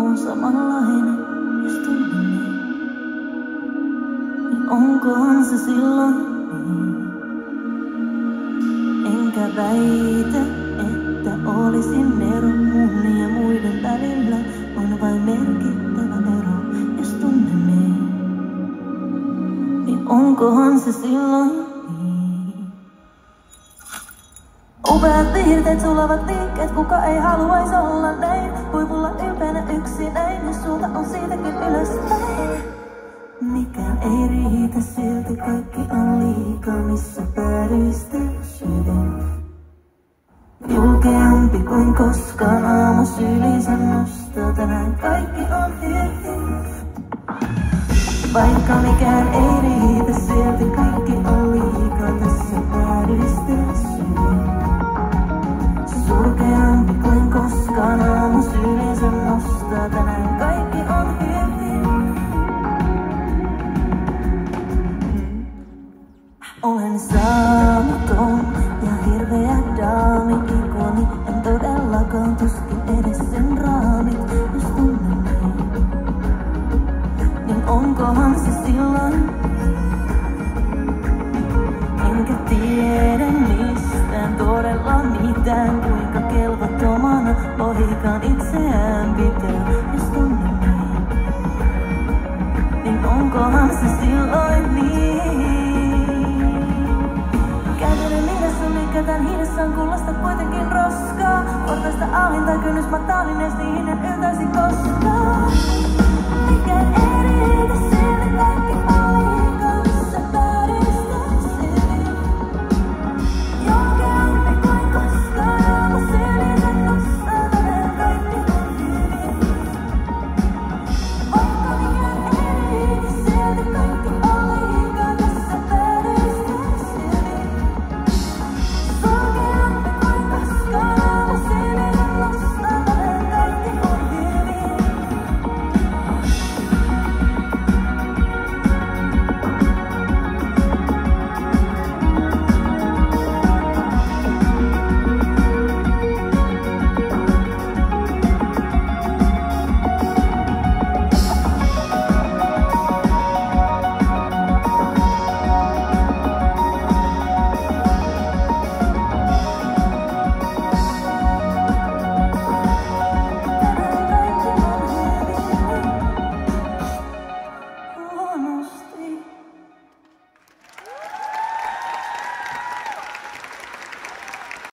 on samanlainen, jos tunnen niin. Niin onkohan se silloin niin? Enkä väitä, että olisin ero mun ja muiden välillä. On vain merkittävä ero, jos tunnen niin. Niin onkohan se silloin niin? Upeat piirteet, sulavat liikkeet, kuka ei haluaisi olla näin. Huipulla ylpeänä yksinäin, jos suunta on siitäkin ylöspäin. Mikään ei riitä silti, kaikki on liikaa, missä päädyistä syvin. Julkeampi kuin koskaan aamu sylissä nostaa tänään kaikki on hyvin. Vaikka mikään ei nostaa tänään kaikki on hyvin. Olen saamaton ja hirveä daami ikoni. En todellakaan tuskin edes sen raamit, jos tunnen niin. Niin onkohan se silloin? Lohikaan itseään pitää, jos tunnen niin. Niin onkohan se silloin niin? Kävelen linnassa, lykätään hiidessaan kullasta kuitenkin roskaa. Portaista alin tai kynnys mataalin, niin yltäisi koskaan.